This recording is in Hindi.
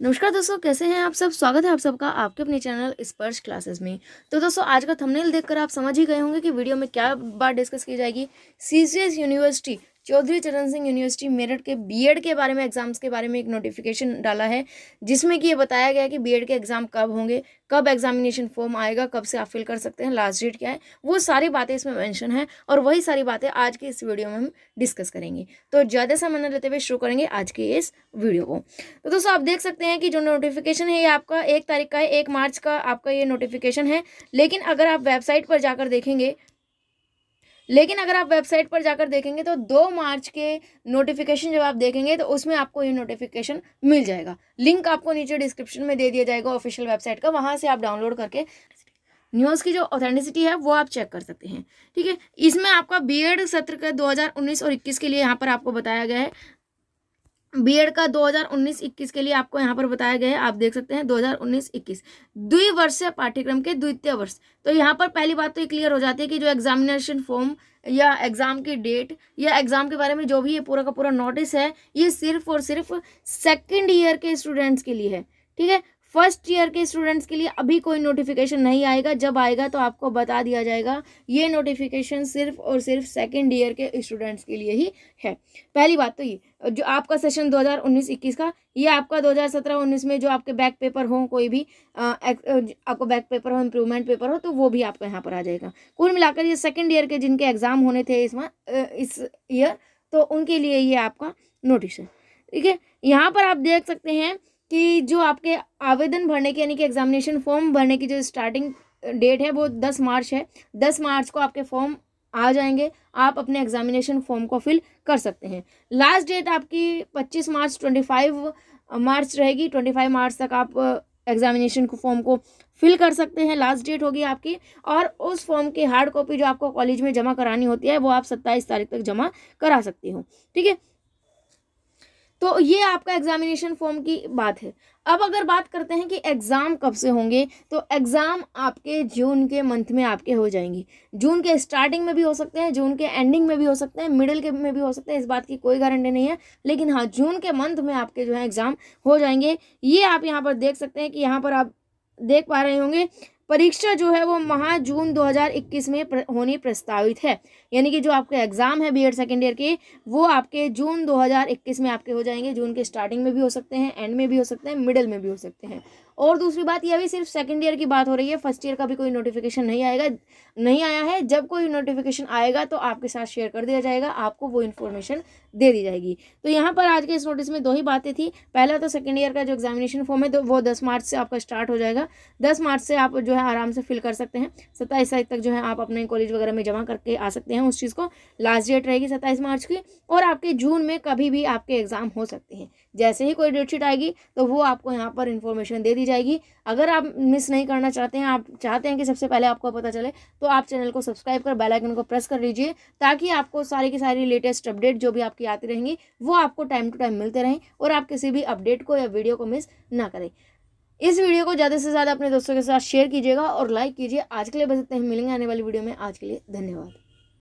नमस्कार दोस्तों, कैसे हैं आप सब? स्वागत है आप सबका आपके अपने चैनल स्पर्श क्लासेस में। तो दोस्तों, आज का थंबनेल देखकर आप समझ ही गए होंगे कि वीडियो में क्या बात डिस्कस की जाएगी। सीसीएस यूनिवर्सिटी चौधरी चरण सिंह यूनिवर्सिटी मेरठ के बीएड के बारे में एग्ज़ाम्स के बारे में एक नोटिफिकेशन डाला है, जिसमें कि ये बताया गया है कि बीएड के एग्ज़ाम कब होंगे, कब एग्जामिनेशन फॉर्म आएगा, कब से आप फिल कर सकते हैं लास्ट डेट क्या है, वो सारी बातें इसमें मैंशन है और वही सारी बातें आज के इस वीडियो में हम डिस्कस करेंगे। तो ज़्यादा समय न लेते हुए शुरू करेंगे आज के इस वीडियो को। तो दोस्तों, आप देख सकते हैं कि जो नोटिफिकेशन है, ये आपका एक तारीख का है, एक मार्च का आपका ये नोटिफिकेशन है, लेकिन अगर आप वेबसाइट पर जाकर देखेंगे लेकिन अगर आप वेबसाइट पर जाकर देखेंगे तो दो मार्च के नोटिफिकेशन जब आप देखेंगे तो उसमें आपको ये नोटिफिकेशन मिल जाएगा। लिंक आपको नीचे डिस्क्रिप्शन में दे दिया जाएगा ऑफिशियल वेबसाइट का। वहाँ से आप डाउनलोड करके न्यूज़ की जो ऑथेंटिसिटी है वो आप चेक कर सकते हैं। ठीक है? इसमें आपका बी सत्र का 2019 और 21 के लिए यहाँ पर आपको बताया गया है। बीएड का 2019-21 के लिए आपको यहाँ पर बताया गया है, आप देख सकते हैं 2019-21 द्विवर्षीय पाठ्यक्रम के द्वितीय वर्ष। तो यहाँ पर पहली बात तो ये क्लियर हो जाती है कि जो एग्जामिनेशन फॉर्म या एग्ज़ाम की डेट या एग्ज़ाम के बारे में जो भी ये पूरा का पूरा नोटिस है, ये सिर्फ़ और सिर्फ़ सेकेंड ईयर के स्टूडेंट्स के लिए है, ठीक है? फ़र्स्ट ईयर के स्टूडेंट्स के लिए अभी कोई नोटिफिकेशन नहीं आएगा। जब आएगा तो आपको बता दिया जाएगा। ये नोटिफिकेशन सिर्फ़ और सिर्फ़ सेकेंड ईयर के स्टूडेंट्स के लिए ही है। पहली बात तो ये जो आपका सेशन 2019-21 का ये आपका 2017-19 में जो आपके बैक पेपर हो कोई भी आ, आपको बैक पेपर हो इम्प्रूवमेंट पेपर हो तो वो भी आपका यहाँ पर आ जाएगा। कुल मिलाकर ये सेकेंड ईयर के जिनके एग्ज़ाम होने थे इसमें इस ईयर तो उनके लिए ये आपका नोटिस है। ठीक है? यहाँ पर आप देख सकते हैं कि जो आपके आवेदन भरने के, यानी कि एग्जामिनेशन फॉर्म भरने की जो स्टार्टिंग डेट है वो दस मार्च है। दस मार्च को आपके फॉर्म आ जाएँगे। आप अपने एग्जामिनेशन फॉर्म को फिल कर सकते हैं। लास्ट डेट आपकी पच्चीस मार्च ट्वेंटी फाइव मार्च रहेगी। ट्वेंटी फाइव मार्च तक आप एग्जामिनेशन को फॉर्म को फिल कर सकते हैं। लास्ट डेट होगी आपकी। और उस फॉर्म की हार्ड कॉपी जो आपको कॉलेज में जमा करानी होती है, वो आप सत्ताईस तारीख तक जमा करा सकती हो। ठीक है? तो ये आपका एग्जामिनेशन फॉर्म की बात है। अब अगर बात करते हैं कि एग्ज़ाम कब से होंगे तो एग्ज़ाम आपके जून के मंथ में आपके हो जाएँगे। जून के स्टार्टिंग में भी हो सकते हैं, जून के एंडिंग में भी हो सकते हैं मिडिल के में भी हो सकते हैं, इस बात की कोई गारंटी नहीं है। लेकिन हाँ जून के मंथ में आपके जो है एग्ज़ाम हो जाएँगे। ये आप यहाँ पर देख सकते हैं कि यहाँ पर आप देख पा रहे होंगे परीक्षा जो है वो महा जून 2021 में होनी प्रस्तावित है। यानी कि जो आपके एग्ज़ाम है बीएड सेकेंड ईयर के, वो आपके जून 2021 में आपके हो जाएँगे। जून के स्टार्टिंग में भी हो सकते हैं एंड में भी हो सकते हैं मिडिल में भी हो सकते हैं। और दूसरी बात यह भी सिर्फ़ सेकेंड ईयर की बात हो रही है फ़र्स्ट ईयर का भी कोई नोटिफिकेशन नहीं आएगा, नहीं आया है। जब कोई नोटिफिकेशन आएगा तो आपके साथ शेयर कर दिया जाएगा, आपको वो इन्फॉर्मेशन दे दी जाएगी। तो यहाँ पर आज के इस नोटिस में दो ही बातें थी। पहला तो सेकेंड ईयर का जो एग्जामिनेशन फॉर्म है तो वो दस मार्च से आपका स्टार्ट हो जाएगा। दस मार्च से आप जो है आराम से फिल कर सकते हैं। सत्ताईस तारीख तक जो है आप अपने कॉलेज वगैरह में जमा करके आ सकते हैं उस चीज़ को। लास्ट डेट रहेगी सत्ताईस मार्च की और आपके जून में कभी भी आपके एग्ज़ाम हो सकते हैं। जैसे ही कोई डेटशीट आएगी तो वो आपको यहाँ पर इन्फॉर्मेशन दे दी जाएगी। अगर आप मिस नहीं करना चाहते हैं, आप चाहते हैं कि सबसे पहले आपको पता चले तो आप चैनल को सब्सक्राइब कर बेल आइकन को प्रेस कर लीजिए, ताकि आपको सारी की सारी लेटेस्ट अपडेट जो भी आपकी आती रहेंगी, वो आपको टाइम टू टाइम मिलते रहें और आप किसी भी अपडेट को या वीडियो को मिस ना करें। इस वीडियो को ज़्यादा से ज़्यादा अपने दोस्तों के साथ शेयर कीजिएगा और लाइक कीजिए। आज के लिए बस इतने ही। मिलेंगे आने वाली वीडियो में। आज के लिए धन्यवाद।